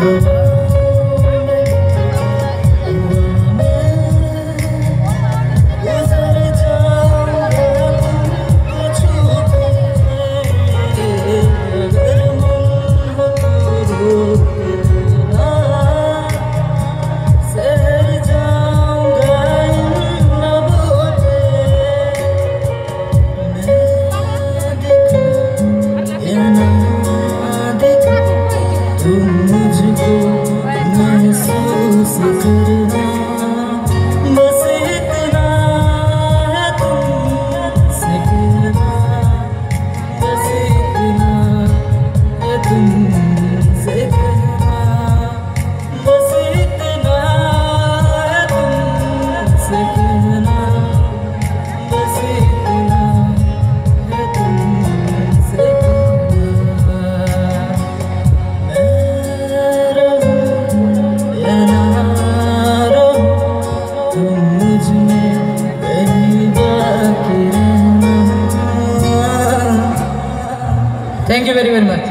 Thank you. Thank you very, very much.